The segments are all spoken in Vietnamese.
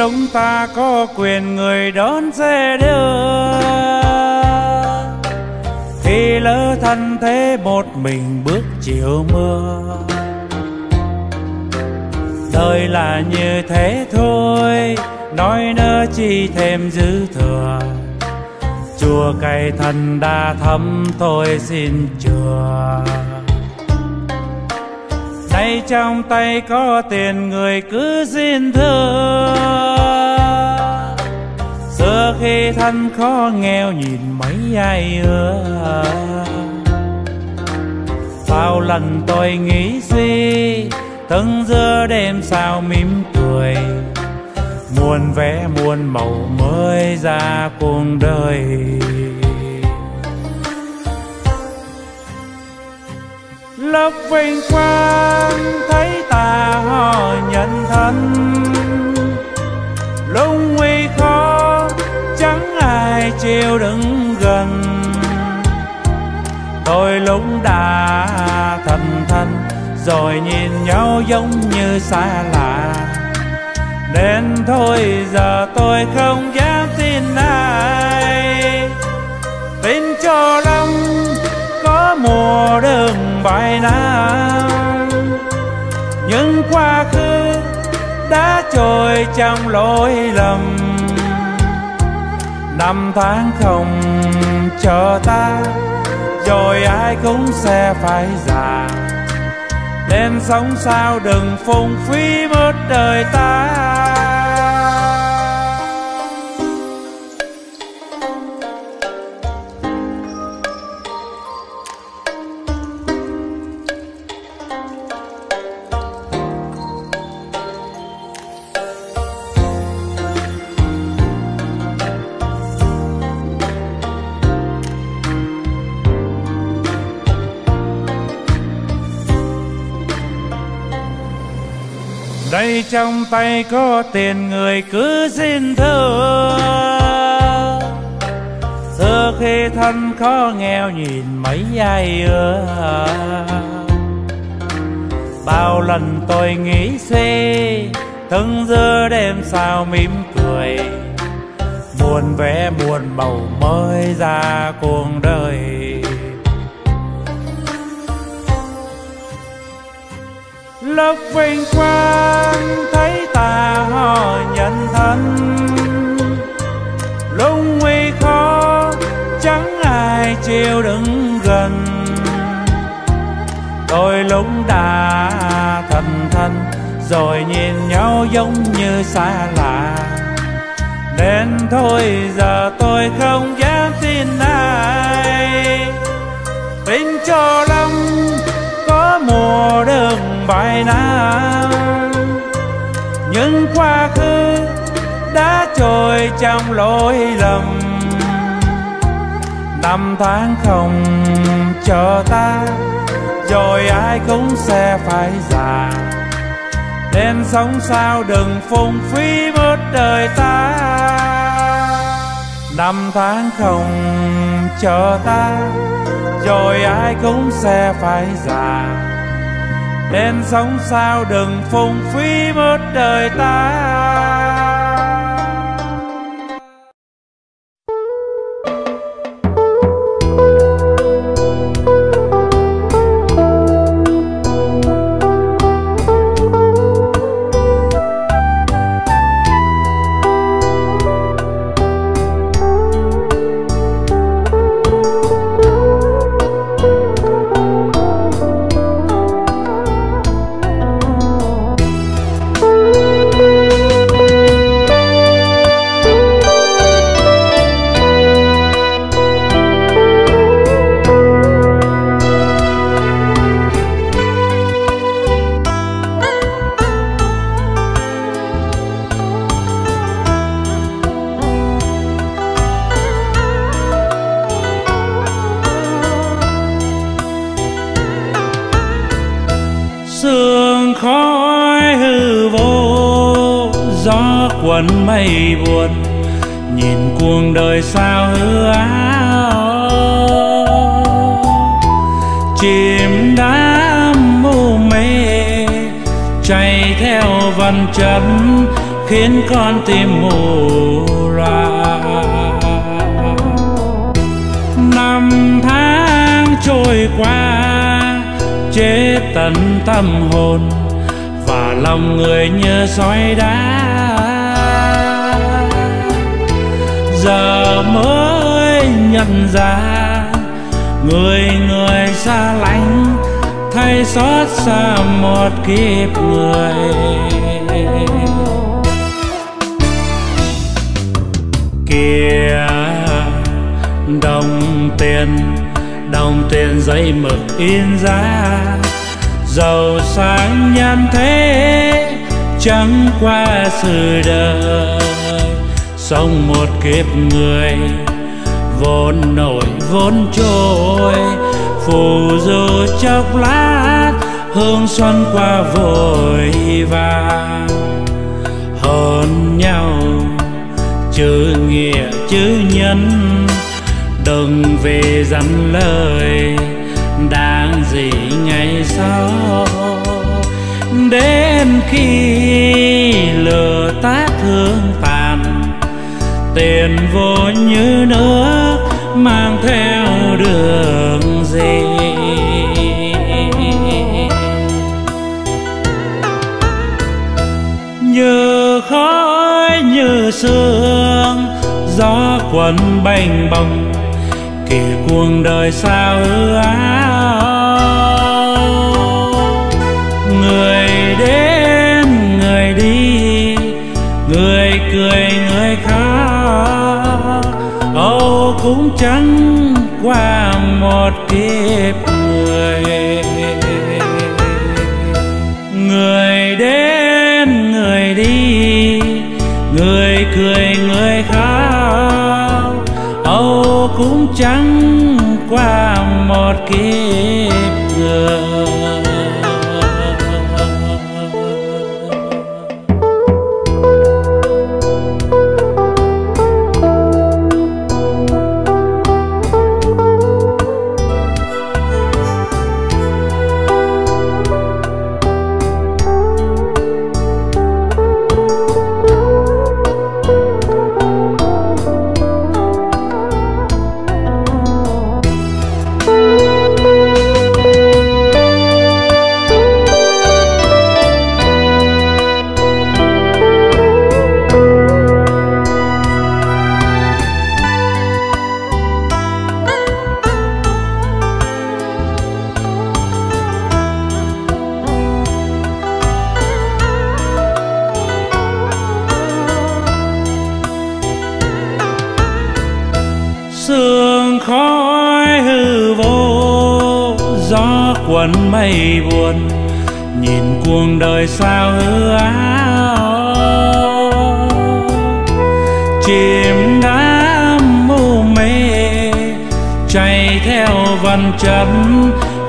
lúc ta có quyền người đón xe đưa. Khi lỡ thân thế một mình bước chiều mưa. Đời là như thế thôi, nói nỡ chi thêm dư thừa. Chùa cây thần đã thấm, thôi xin chùa hay trong tay có tiền người cứ xin thưa xưa khi thân khó nghèo nhìn mấy ai ưa. Bao lần tôi nghĩ suy, từng giờ đêm sao mỉm cười. Muôn vẻ muôn màu mới ra cuộc đời. Lớp vinh quang, thấy ta họ nhận thân. Lúc nguy khó, chẳng ai chịu đứng gần. Tôi lúc đã thầm thân rồi nhìn nhau giống như xa lạ. Nên thôi giờ tôi không dám tin ai. Bài nam nhưng quá khứ đã trôi trong lỗi lầm. Năm tháng không chờ ta, rồi ai cũng sẽ phải già. Nên sống sao đừng phung phí mất đời ta. Trong tay có tiền người cứ xin thưa xưa khi thân khó nghèo nhìn mấy ai ưa. Bao lần tôi nghĩ suy từng giờ đêm sao mỉm cười. Buồn vẽ buồn bầu mới ra cuộc đời. Lớp vinh quang, thấy ta họ nhận thân. Lúc nguy khó, chẳng ai chịu đứng gần. Tôi lúc đã thần thân, rồi nhìn nhau giống như xa lạ. Nên thôi giờ tôi không dám tin ai. Trôi trong lỗi lầm. Năm tháng không chờ ta, rồi ai cũng sẽ phải già. Nên sống sao đừng phung phí mất đời ta. Năm tháng không chờ ta, rồi ai cũng sẽ phải già. Nên sống sao đừng phung phí mất đời ta. Chìm đắm mù mê, chạy theo vần chân khiến con tim mù ra năm tháng trôi qua, chế tận tâm hồn và lòng người như sói đá. Giờ mới nhận ra người người xa lánh, thay xót xa một kiếp người. Kìa, đồng tiền đồng tiền giấy mực in ra. Giàu sang nhan thế, chẳng qua sự đời. Sống một kiếp người, vốn nổi vốn trôi, phù du chốc lát, hương xuân qua vội vàng. Hơn nhau, chữ nghĩa, chữ nhân, đừng về dặn lời, đang gì ngày sau. Đến khi lửa tát thương tàn, tiền vô như nước dề gì? Như khói như sương, gió quấn bành bồng, kể cuồng đời sao ư áo người đến, người đi, người cười, người khóc, âu cũng chẳng một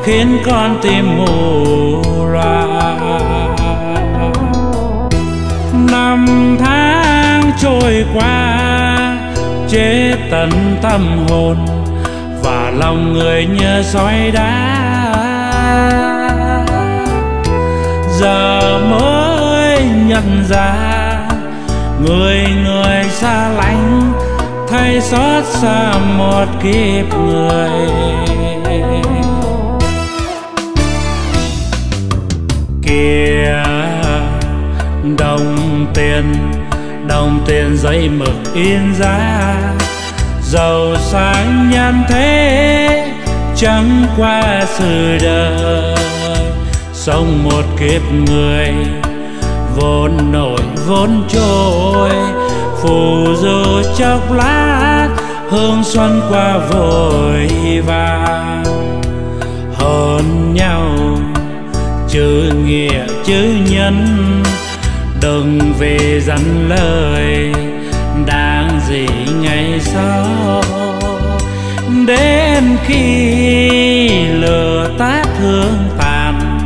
khiến con tim mù ra năm tháng trôi qua, chế tận tâm hồn và lòng người như sói đá giờ mới nhận ra, người người xa lánh thay xót xa một kiếp người. Kia. Đồng tiền đồng tiền giấy mực in ra. Giàu sang nhan thế, chẳng qua sự đời. Sống một kiếp người, vốn nổi, vốn trôi. Phù du chốc lát, hương xuân qua vội vàng. Hơn nhau chữ nghĩa chữ nhân, đừng về dặn lời đang gì ngày sau. Đến khi lửa tát thương tàn,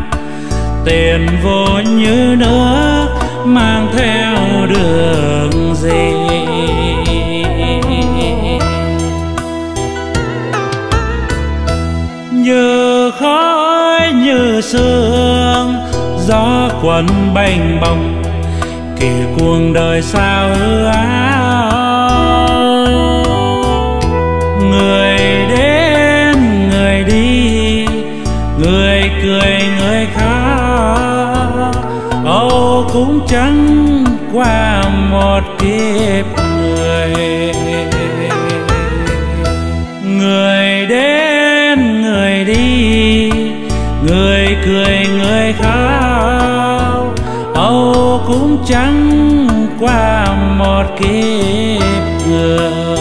tiền vô như nước mang theo đường gì? Như sương, gió quấn bành bồng kỳ cuồng đời sao hư người đến, người đi, người cười, người khóc, âu cũng chẳng qua một kiếp người. Người đến cũng chẳng qua một kiếp người.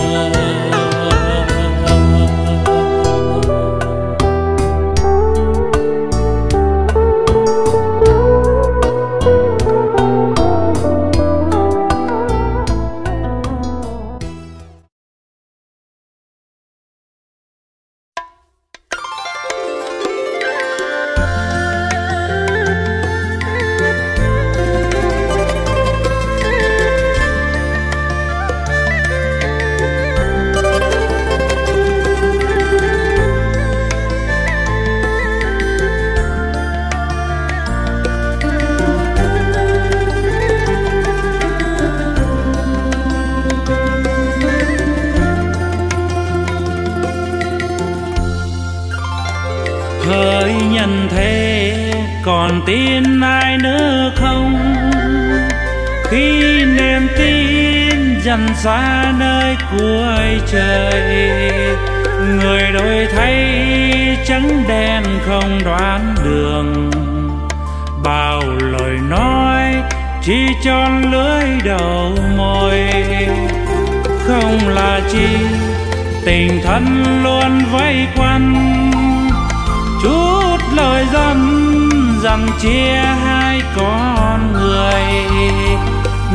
Làm chia hai con người.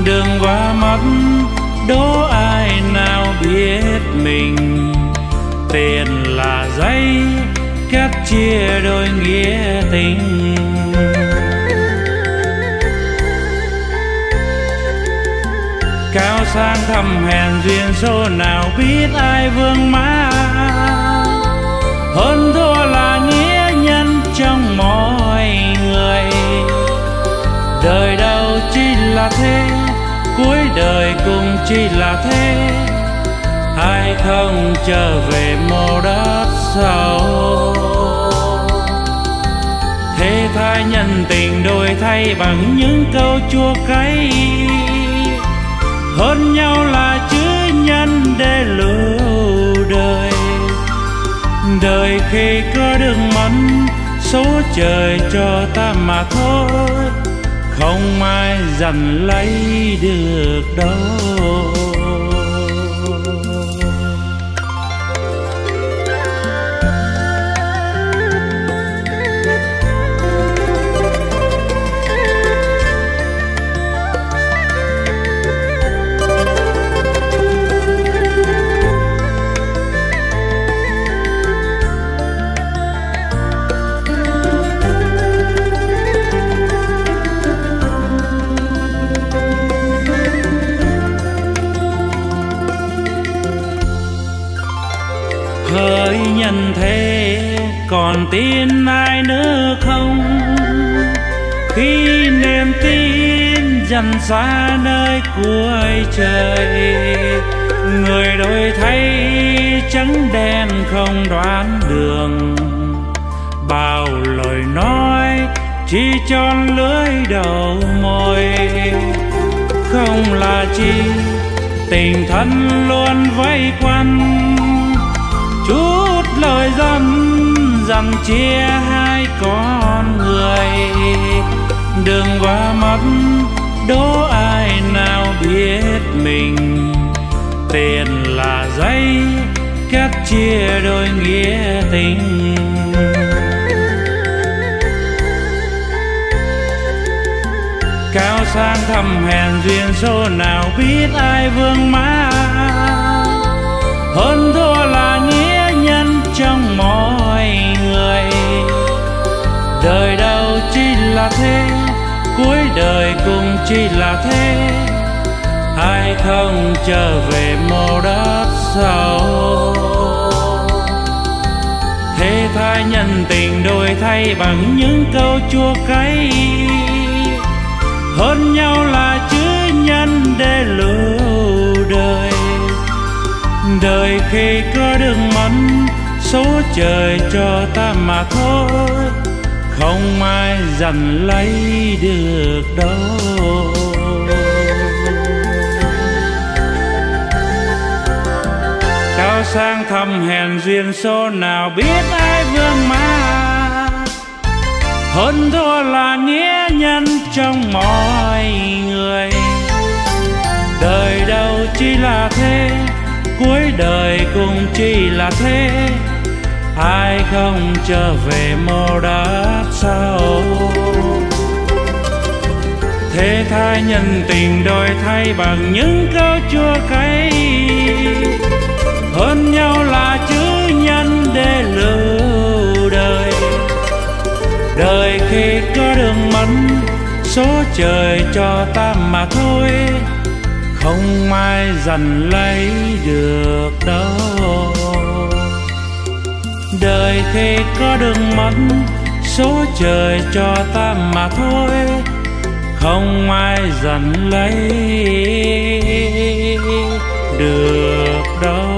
Đừng qua mắt đố ai nào biết mình. Tiền là giấy cắt chia đôi nghĩa tình. Cao sang thầm hèn duyên số nào biết ai vương má hơn thua là đời đâu chỉ là thế, cuối đời cũng chỉ là thế. Ai không trở về mồ đất sau? Thế thai nhân tình đổi thay bằng những câu chua cay. Hơn nhau là chữ nhân để lưu đời. Đời khi có đường mắn số trời cho ta mà thôi không ai giành lấy được đâu. Còn tin ai nữa không? Khi niềm tin dần xa nơi cuối trời, người đổi thay trắng đen không đoán đường. Bao lời nói chỉ tròn lưới đầu môi, không là chi, tình thân luôn vây quanh. Chút lời dân làm chia hai con người. Đừng qua mắt đố ai nào biết mình. Tiền là giấy cắt chia đôi nghĩa tình. Cao sang thầm hèn duyên số nào biết ai vương má hơn thua là nghĩa nhân trong mọi đời đâu chỉ là thế, cuối đời cũng chỉ là thế. Ai không trở về mồ đất sau? Thế thai nhân tình đổi thay bằng những câu chua cay. Hơn nhau là chữ nhân để lưu đời. Đời khi có đường mắn số trời cho ta mà thôi không ai giành lấy được đâu. Cao sang thầm hèn duyên số nào biết ai vương ma hơn thua là nghĩa nhân trong mọi người. Đời đâu chỉ là thế, cuối đời cũng chỉ là thế ai không trở về mô đá sao? Thế thai nhân tình đổi thay bằng những câu chua cay hơn nhau là chữ nhân để lưu đời. Đời khi có đường mẫn, số trời cho ta mà thôi. Không ai dần lấy được đâu đời thì có đường mắt số trời cho ta mà thôi, không ai dần lấy được đâu.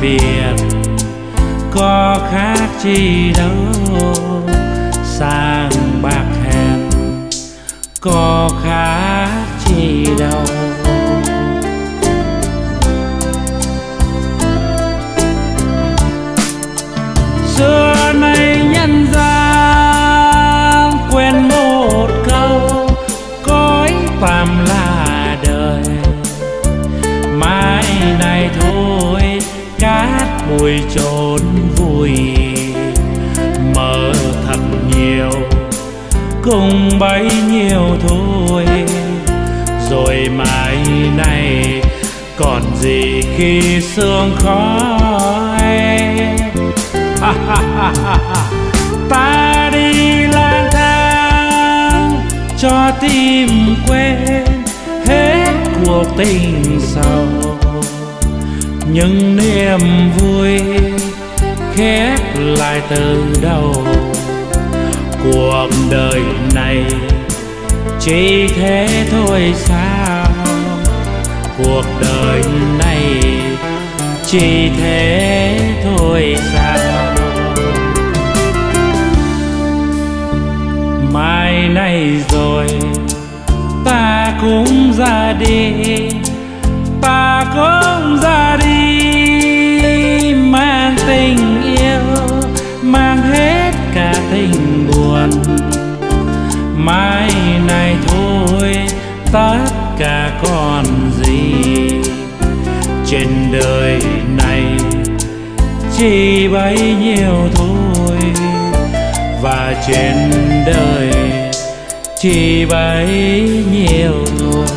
Biệt có khác chi đâu sang bạc hẹn có khác chi đâu. Cát trốn vui, mơ thật nhiều, cùng bấy nhiêu thôi. Rồi mai này còn gì khi sương khói? Ta đi lang thang, cho tim quên hết cuộc tình sầu những niềm vui khép lại từ đầu. Cuộc đời này chỉ thế thôi sao? Cuộc đời này chỉ thế thôi sao? Mai này rồi ta cũng ra đi, ta cũng ra đi tình buồn. Mai này thôi, tất cả còn gì. Trên đời này chỉ bấy nhiêu thôi, và trên đời chỉ bấy nhiêu thôi.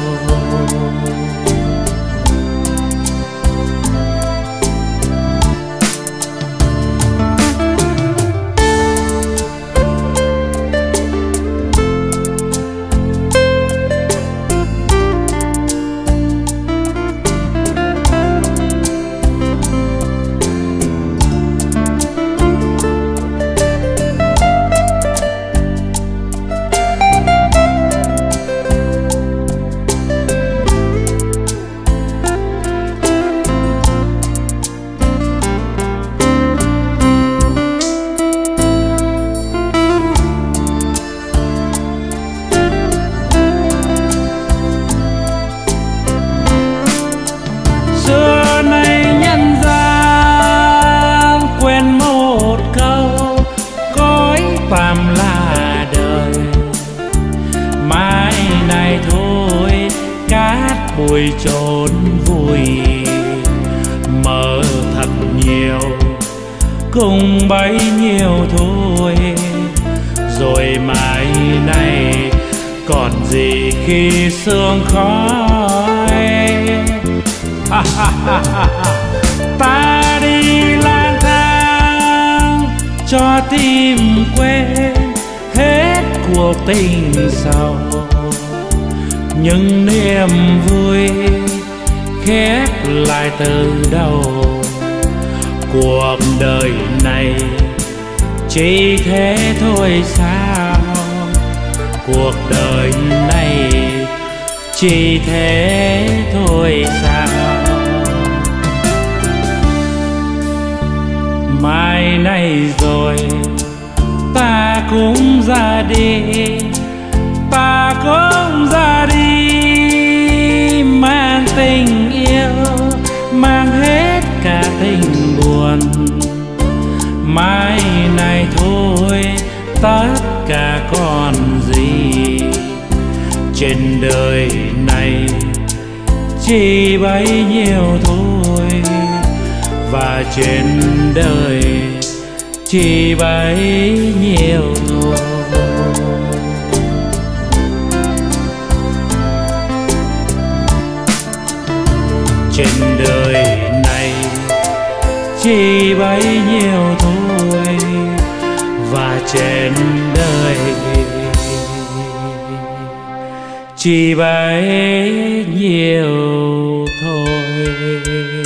Không bấy nhiêu thôi. Rồi mai này còn gì khi sương khói? Ta đi lang thang, cho tim quên hết cuộc tình sầu những niềm vui khép lại từ đầu cuộc đời này. Chỉ thế thôi sao? Cuộc đời này chỉ thế thôi sao? Mai này rồi, ta cũng ra đi. Ta cũng ra đi. Buồn. Mai này thôi, tất cả còn gì. Trên đời này chỉ bấy nhiêu thôi, và trên đời chỉ bấy nhiêu thôi. Trên đời chỉ bấy nhiêu thôi và trên đời chỉ bấy nhiêu thôi.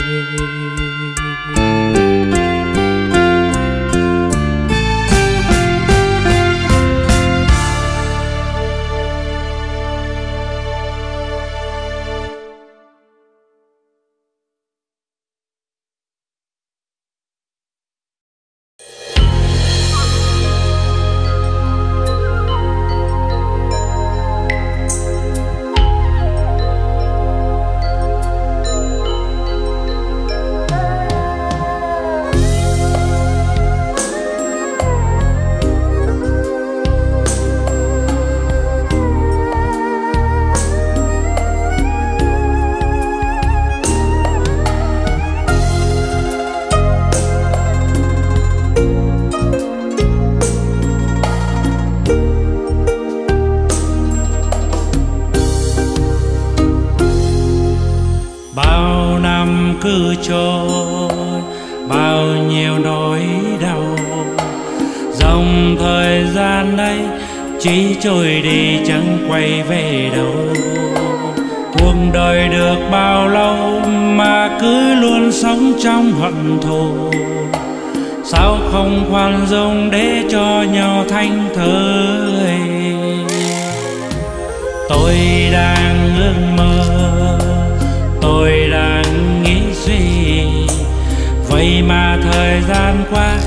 Thời qua,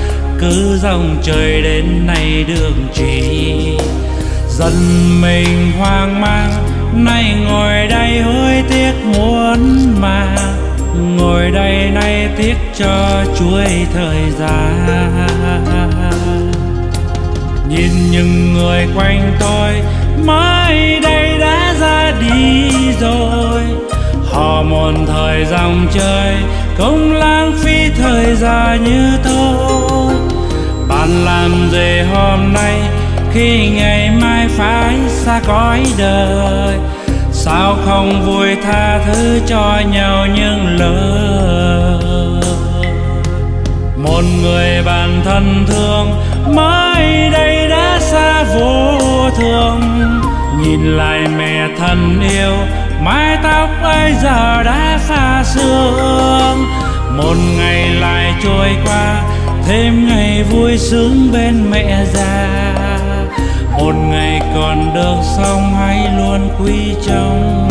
cứ dòng trời đến nay đường chỉ. Dần mình hoang mang, nay ngồi đây hối tiếc muốn mà. Ngồi đây nay tiếc cho chuỗi thời gian. Nhìn những người quanh tôi, mãi đây đã ra đi rồi. Họ một thời dòng chơi không lãng phí thời gian như tôi bạn làm gì hôm nay, khi ngày mai phải xa cõi đời. Sao không vui tha thứ cho nhau những lời? Một người bạn thân thương, mới đây đã xa vô thường. Nhìn lại mẹ thân yêu mái tóc ấy giờ đã xa sương một ngày lại trôi qua, thêm ngày vui sướng bên mẹ già. Một ngày còn được sống hãy luôn quý trọng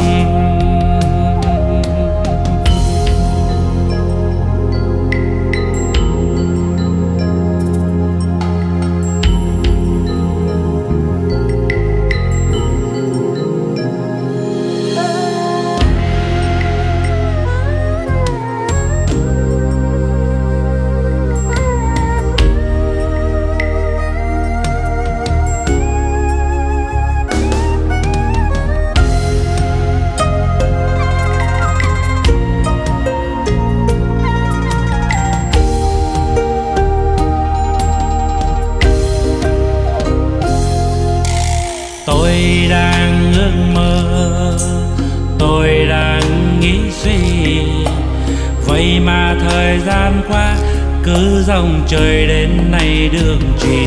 thời qua, cứ dòng trời đến nay đường chỉ.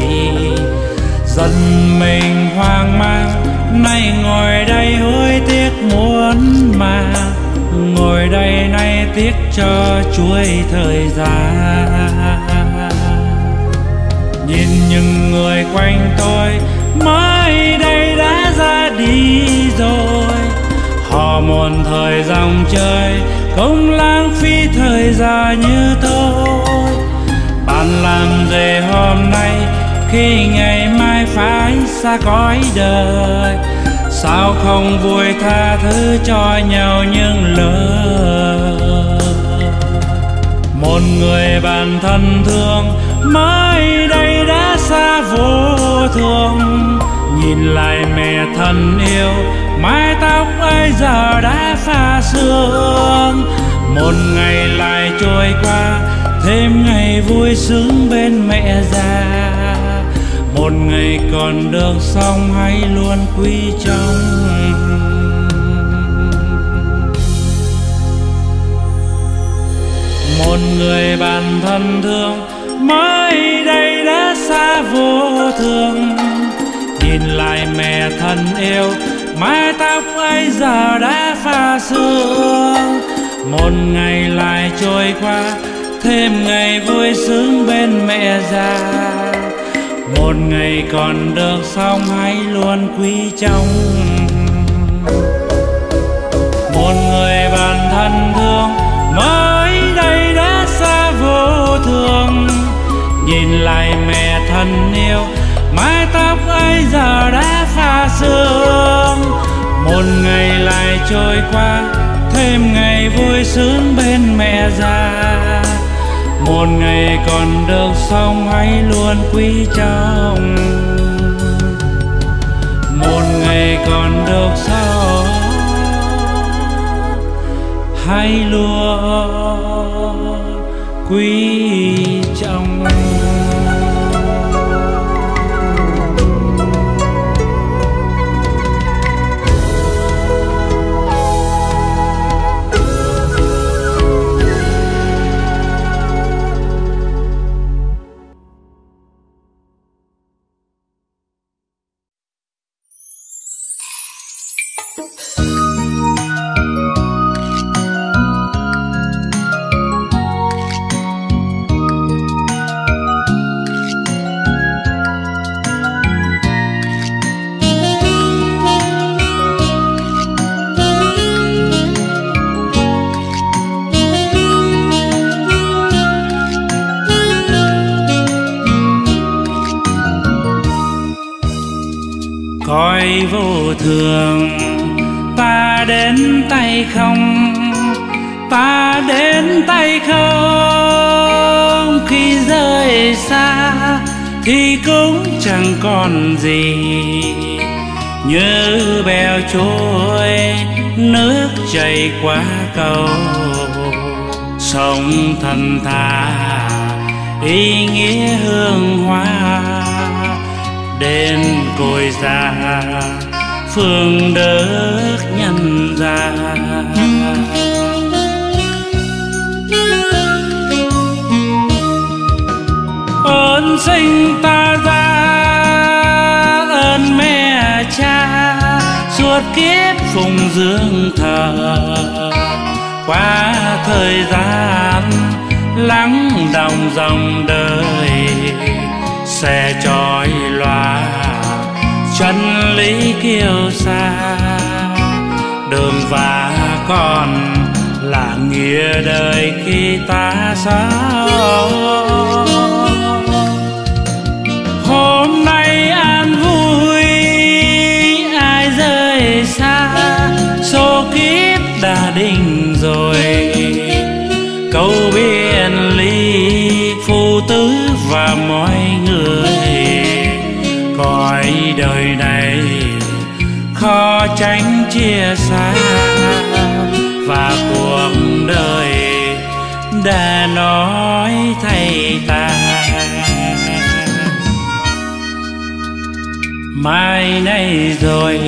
Dần mình hoang mang, nay ngồi đây hối tiếc muốn mà. Ngồi đây nay tiếc cho chuỗi thời gian. Nhìn những người quanh tôi mới đây đã ra đi rồi. Họ một thời dòng chơi không lãng phí thời gian như tôi. Bạn làm gì hôm nay, khi ngày mai phải xa cõi đời. Sao không vui tha thứ cho nhau những lời? Một người bạn thân thương, mới đây đã xa vô thường. Nhìn lại mẹ thân yêu mái tóc ấy giờ đã pha sương một ngày lại trôi qua, thêm ngày vui sướng bên mẹ già. Một ngày còn được xong hãy luôn quý trọng. Một người bạn thân thương, mới đây đã xa vô thường. Nhìn lại mẹ thân yêu mái tóc ấy giờ đã pha sương. Một ngày lại trôi qua, thêm ngày vui sướng bên mẹ già. Một ngày còn được sống hãy luôn quý trọng một người bạn thân thương, mới đây đã xa vô thường. Nhìn lại mẹ thân yêu mái tóc ấy giờ đã xa sương một ngày lại trôi qua, thêm ngày vui sướng bên mẹ già. Một ngày còn được sống hãy luôn quý trọng. Một ngày còn được sống hãy luôn quý trọng. Cũng chẳng còn gì. Như bèo trôi, nước chảy qua cầu. Sông thần thà ý nghĩa hương hoa. Đến cội già phương đất nhân gian. Ơn sinh ta ra, ơn mẹ cha, suốt kiếp phụng dưỡng thờ. Qua thời gian lắng đồng dòng đời xe trôi loa chân lý kiêu xa đường và con là nghĩa đời khi ta sao đã định rồi. Câu biển ly phụ tử và mọi người cõi đời này khó tránh chia xa và cuộc đời đã nói thay ta. Mai này rồi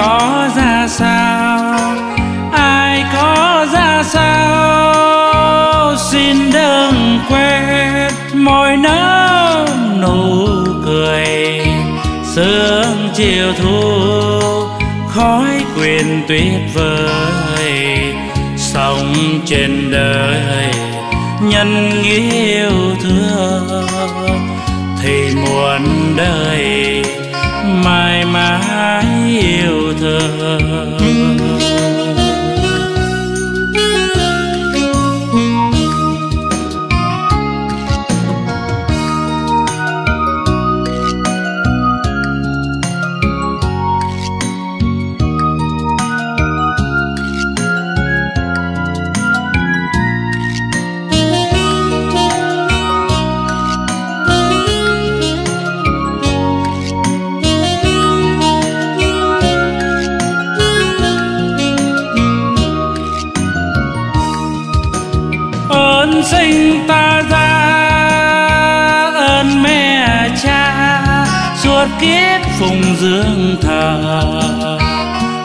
có ra sao? Ai có ra sao? Xin đừng quên môi nở nụ cười. Sương chiều thu khói quyền tuyệt vời. Sống trên đời nhân yêu thương. Thì muôn đời mãi mãi thương kiếp dưỡng thờ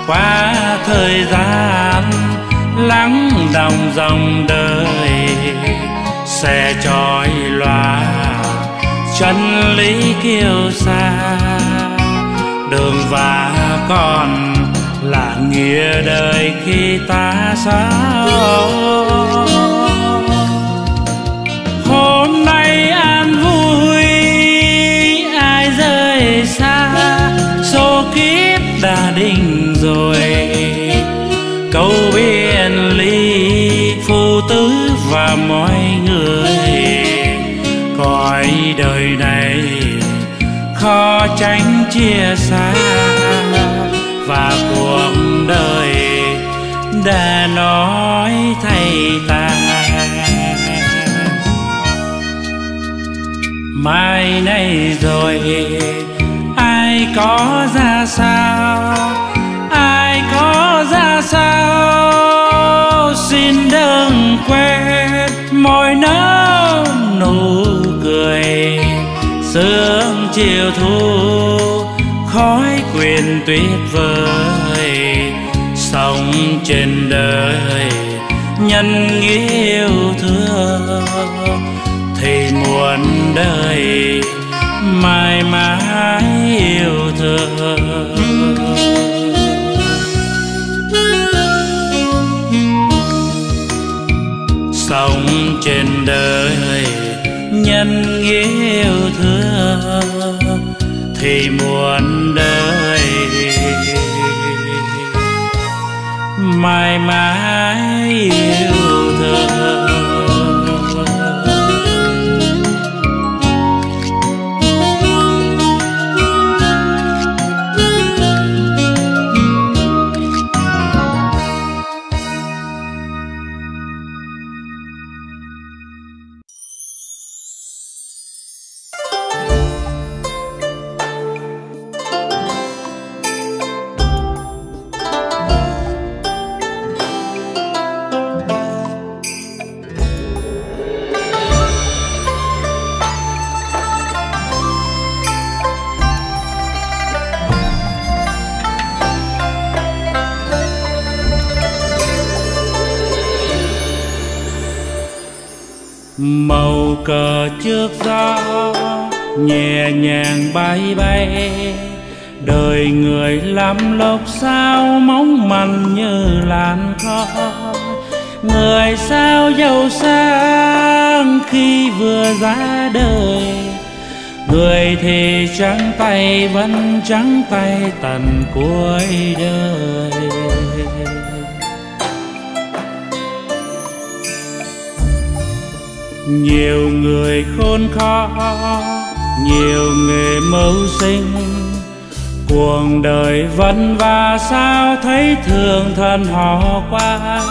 qua thời gian lắng đồng dòng đời xe trôi loa chân lý kiêu xa đường và con là nghĩa đời khi ta xa hôm nay kiếp đã định rồi. Câu biên ly phụ tứ và mọi người cõi đời này khó tránh chia xa và cuộc đời đã nói thay ta. Mai nay rồi ai có ra sao? Ai có ra sao? Xin đừng quên môi nở nụ cười. Sương chiều thu khói quyền tuyệt vời. Sống trên đời nhân yêu thương thì muôn đời mãi mãi yêu thương. Sống trên đời nhân yêu thương thì muôn đời. Mãi mãi cờ trước gió, nhẹ nhàng bay bay. Đời người lắm lộc sao móng manh như làn khói người sao giàu sang khi vừa ra đời. Người thì trắng tay vẫn trắng tay tận cuối đời. Nhiều người khôn khó nhiều nghề mưu sinh. Cuộc đời vất và sao thấy thường thân họ qua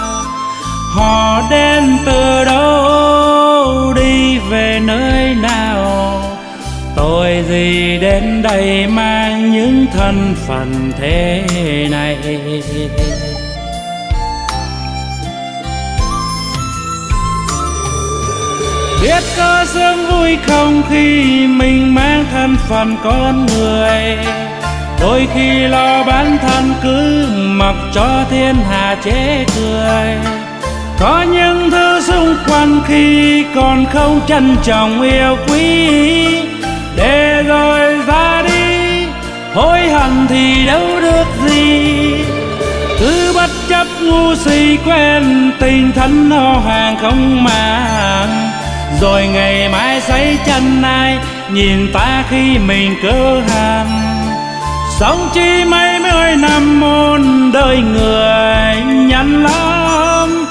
họ đến từ đâu, đi về nơi nào? Tôi gì đến đây mang những thân phận thế này? Biết có sướng vui không khi mình mang thân phận con người. Đôi khi lo bản thân cứ mặc cho thiên hạ chế cười. Có những thứ xung quanh khi còn không trân trọng yêu quý. Để rồi ra đi, hối hận thì đâu được gì. Cứ bất chấp ngu si quen tình thân ho hàng không màng rồi ngày mai xây chân ai, nhìn ta khi mình cơ hàn sống chi mấy mươi năm môn đời người nhắn lắm.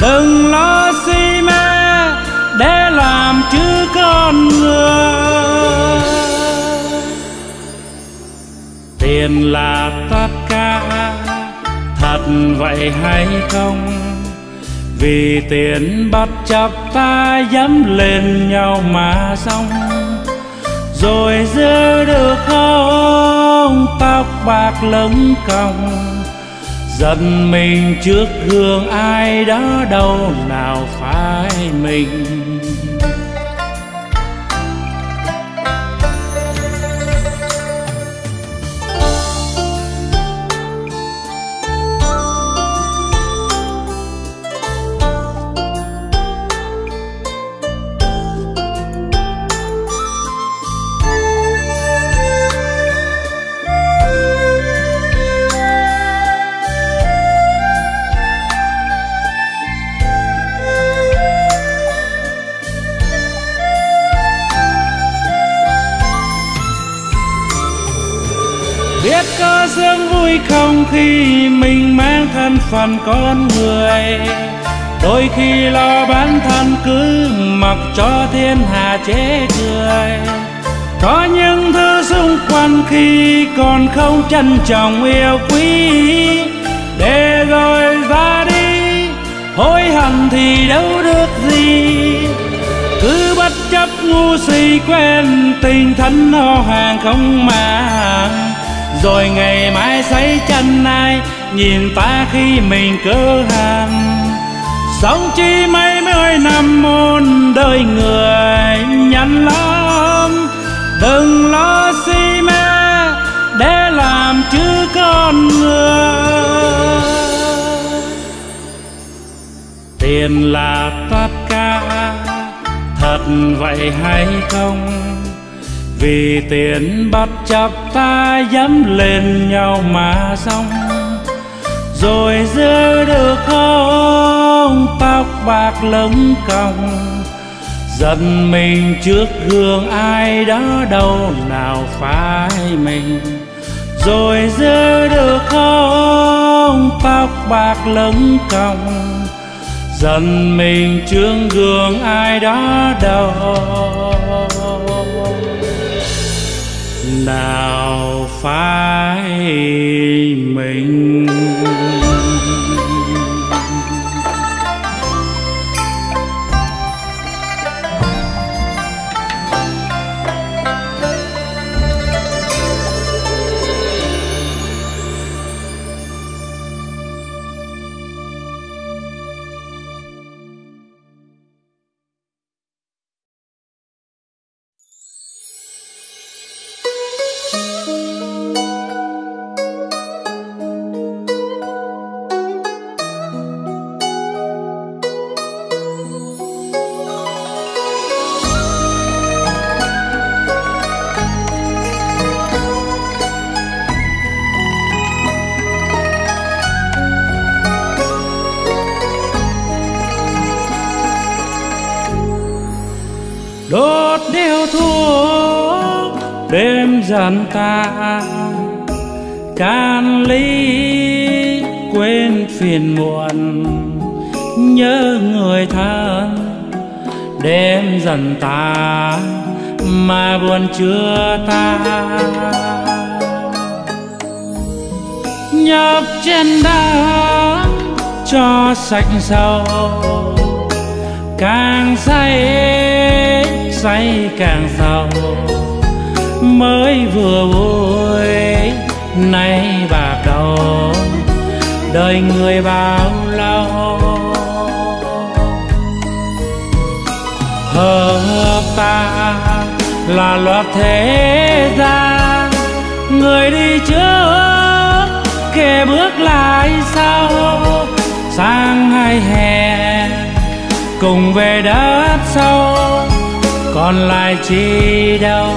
Đừng lo si mê, để làm chứ con người. Tiền là tất cả, thật vậy hay không? Vì tiền bắt chập ta dám lên nhau mà xong. Rồi giữ được không? Tóc bạc lấm còng, giận mình trước gương ai đó đâu nào phải mình. Khi mình mang thân phận con người, đôi khi lo bản thân cứ mặc cho thiên hạ chế cười. Có những thứ xung quanh khi còn không trân trọng yêu quý, để rồi ra đi, hối hận thì đâu được gì. Cứ bất chấp ngu si quen tình thân họ hàng không màng rồi ngày mai xây chân ai, nhìn ta khi mình cơ hàn sống chi mấy mươi năm môn đời người nhắn lắm. Đừng lo si mê, để làm chứ con người. Tiền là tất cả thật vậy hay không? Vì tiền bắt chập ta dám lên nhau mà xong. Rồi giữ được không tóc bạc lấm còng, giận mình trước gương ai đó đâu nào phải mình. Rồi giữ được không tóc bạc lấm còng, giận mình trước gương ai đó đâu nào phải mình? Đêm dần ta can ly quên phiền muộn. Nhớ người thân, đêm dần ta mà buồn chưa ta. Nhập trên đá cho sạch sâu càng say say càng sầu mới vừa vui. Nay bạc đầu đời người bao lâu hờ là loạt thế gian, người đi trước, kẻ bước lại sau. Sang hai hè cùng về đất sâu, còn lại chi đâu?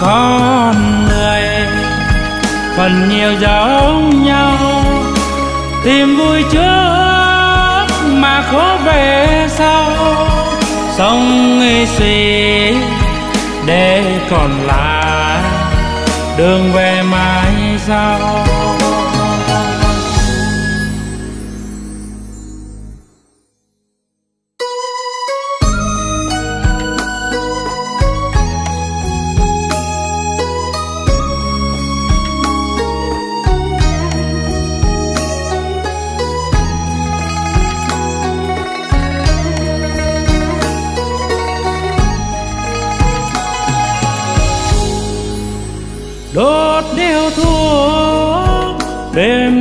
Con người. Phần nhiều giống nhau, tìm vui trước mà khó về sau. Sống nghi suy để còn lại, đường về mãi sau.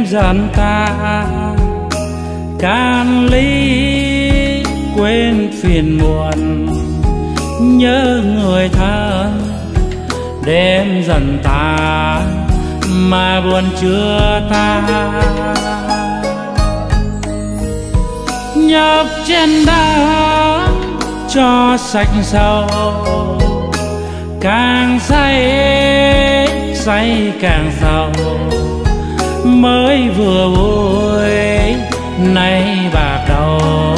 Dần ta can ly quên phiền muộn. Nhớ người thân đêm dần ta mà buồn chưa ta nhập trên đá cho sạch sâu, càng say say càng giàu mới vừa vui. Nay bạc đầu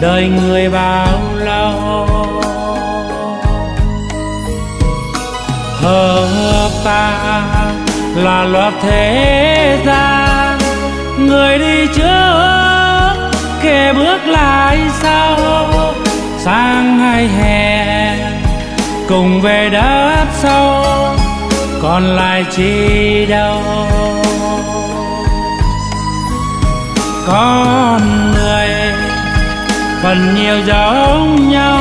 đời người bao lâu hợp ta là loạt thế gian, người đi trước, kẻ bước lại sau. Sang hai hè, cùng về đất sâu, còn lại chi đâu? Con người. Phần nhiều giống nhau,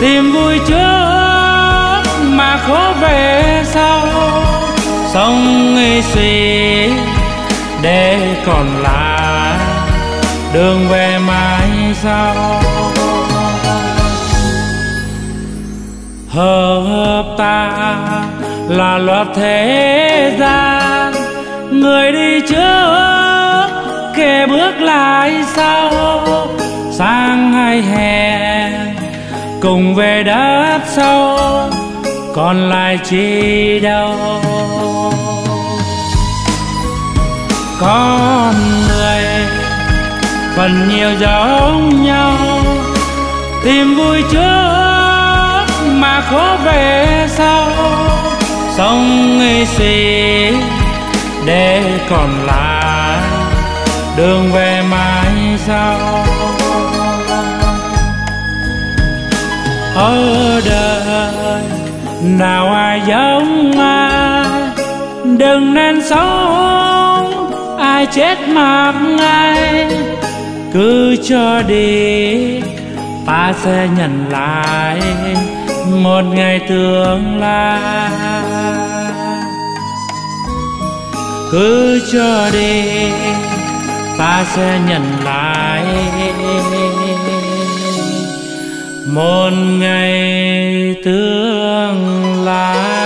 tìm vui trước mà khó về sau. Sống nghĩ suy để còn lại đường về mãi sau. Hợp ta là luật thế gian, người đi trước kẻ bước lại sau sang hai hè, cùng về đất sâu còn lại chi đâu. Con người phần nhiều giống nhau, tìm vui trước mà khó về sau. Sống nghi suy để còn lại đường về mãi sau. Ở đời, nào ai giống ai? Đừng nên sống, ai chết mặc ngay cứ cho đi, ta sẽ nhận lại một ngày tương lai. Cứ cho đi ta sẽ nhận lại. Một ngày tương lai.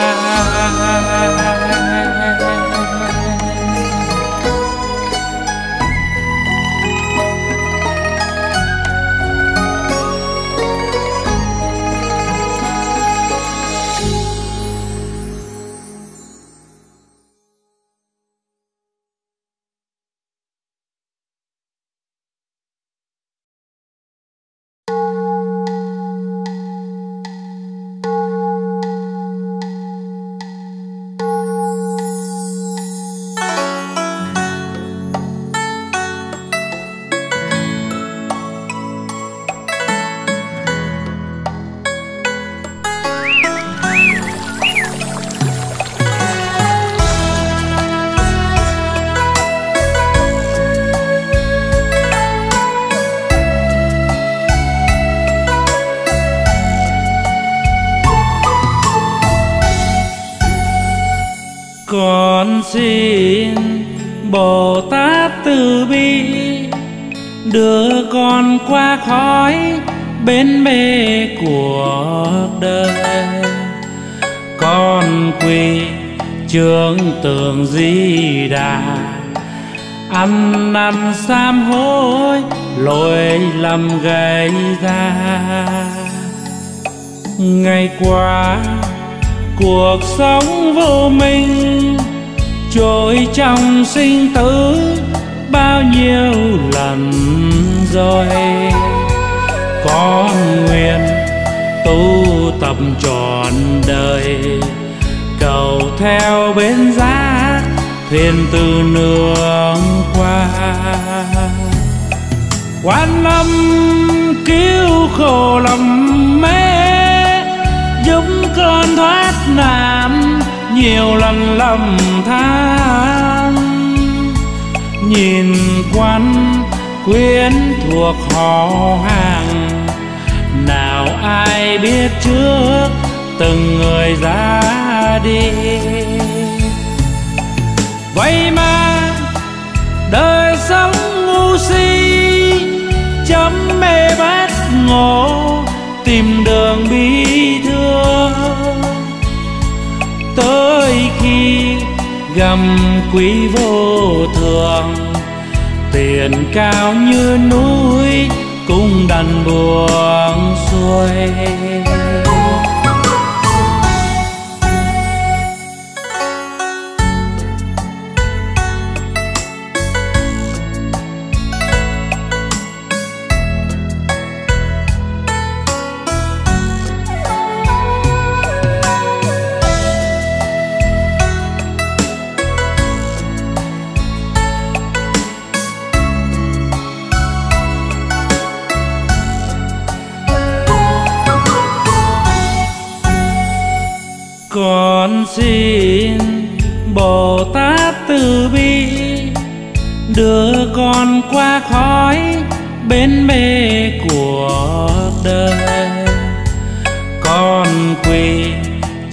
Tát từ cuộc đời. Con quỳ trường tường di đà, ăn năn sám hối lỗi lầm gây ra. Ngày qua, cuộc sống vô minh trôi trong sinh tử bao nhiêu lần rồi? Có nguyện tu tập trọn đời. Cầu theo bên giác thuyền từ nương qua. Quan âm cứu khổ lầm mê, giúp con thoát nạn nhiều lần lầm than. Nhìn quan quyến thuộc họ hàng ai biết trước từng người ra đi vậy mà đời sống ngu si, chấm mê bát ngộ, tìm đường bi thương tới khi gầm quý vô thường, tiền cao như núi cũng đành buồn xuôi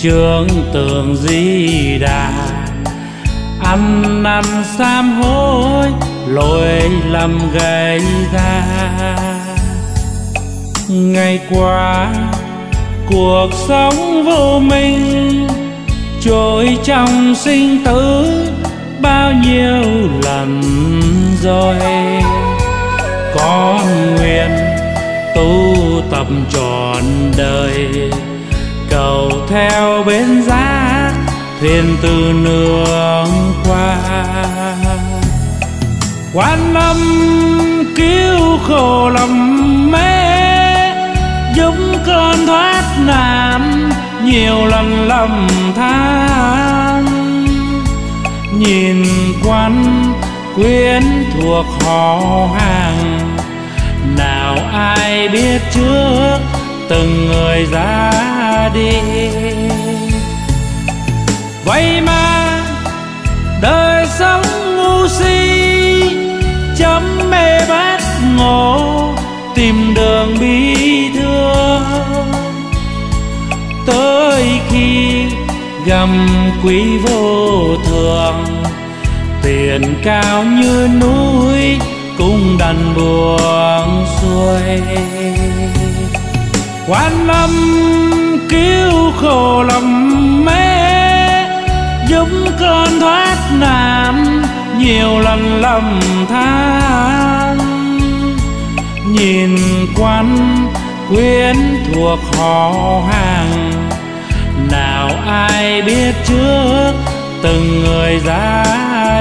trường tường di đà. Ăn năn sám hối, lỗi lầm gây ra. Ngày qua, cuộc sống vô minh, trôi trong sinh tử bao nhiêu lần rồi. Có nguyện tu tập trọn đời tàu theo bên giá, thuyền từ nương qua. Quan âm cứu khổ lầm mê, giúp con thoát nạn nhiều lần lầm than. Nhìn quan quyến thuộc họ hàng, nào ai biết trước từng người ra vậy mà đời sống ngu si, chấm mê bát ngộ, tìm đường bi thương. Tới khi gầm quý vô thường, tiền cao như núi cũng đành buông xuôi. Quan âm cứu khổ lầm mê giúp con thoát nạn nhiều lần lầm than. Nhìn quan quyến thuộc họ hàng, nào ai biết trước từng người ra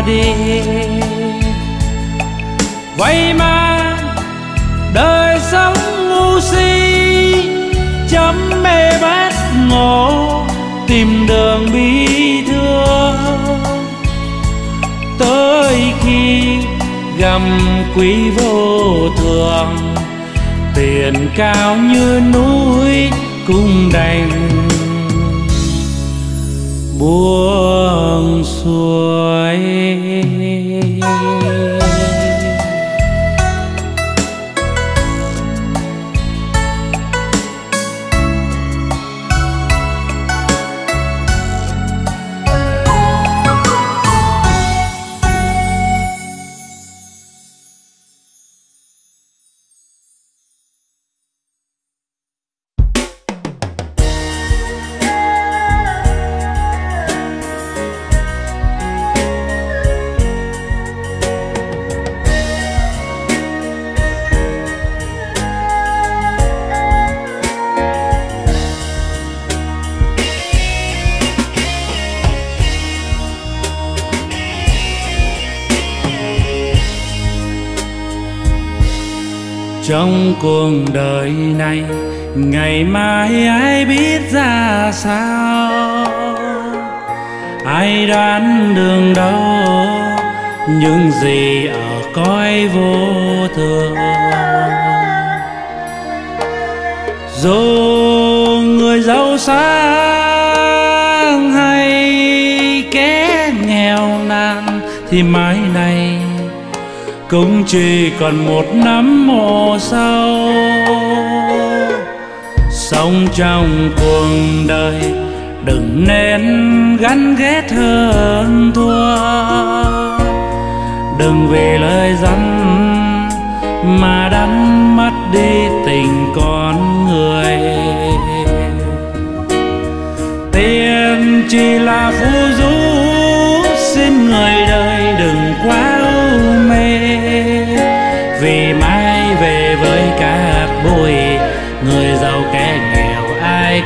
đi. Vậy mà đời sống ngu si chấm mê bát ngộ, tìm đường bi thương. Tới khi gầm quý vô thường, tiền cao như núi cũng đành. Buông xuôi. Ngày mai ai biết ra sao? Ai đoán đường đâu? Những gì ở cõi vô thường. Dù người giàu sang hay kẻ nghèo nàn, thì mãi này cũng chỉ còn một nắm mồ sâu sống trong cuộc đời. Đừng nên gắn ghét hơn thua. Đừng vì lời dặn mà đánh mất đi tình con người. Tiền chỉ là phù du xin người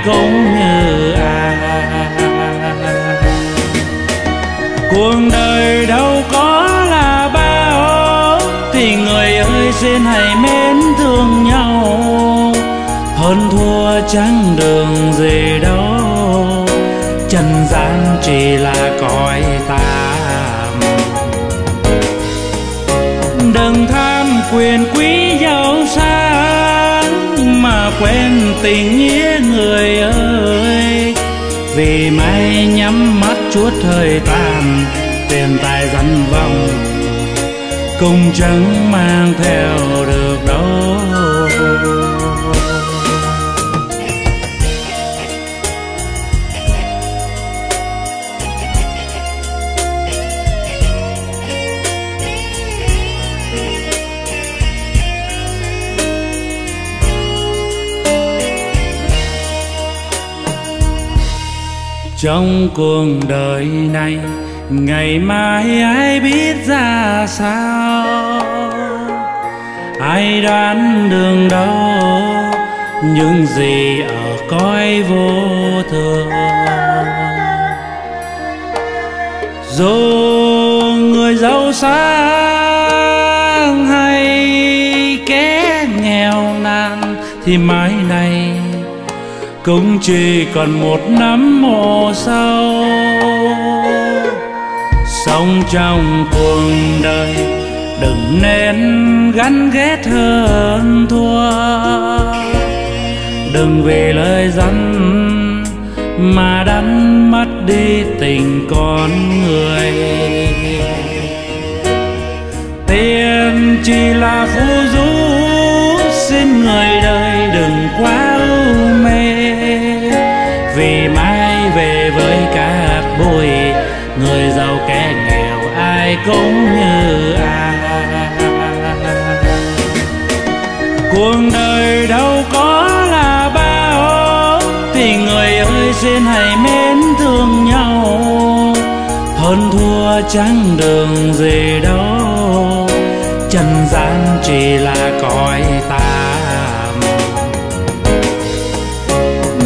không ngờ suốt thời tàn tiền tài danh vọng cùng chẳng mang theo được trong cuộc đời này, ngày mai ai biết ra sao? Ai đoán đường đâu những gì ở cõi vô thường? Dù người giàu sang hay kẻ nghèo nàn, thì mãi này cũng chỉ còn một nắm mồ sau. Sống trong cuộc đời, đừng nên gắn ghét hơn thua. Đừng vì lời dẫn mà đánh mất đi tình con người. Tiền chỉ là phù du, xin người đời đừng quá cũng như ai. Cuộc đời đâu có là bao thì người ơi xin hãy mến thương nhau. Hơn thua chẳng đường gì đâu trần gian chỉ là cõi tạm.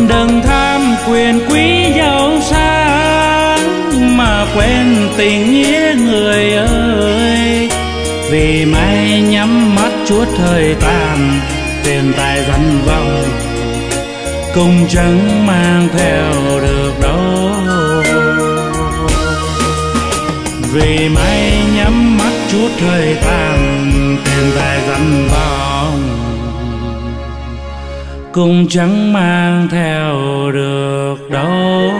Đừng tham quyền quý giàu sang, mà quên tình yêu thời tàn, tiền tài danh vọng cũng chẳng mang theo được đâu. Vì may nhắm mắt chút thời tàn, tiền tài danh vọng cũng chẳng mang theo được đâu.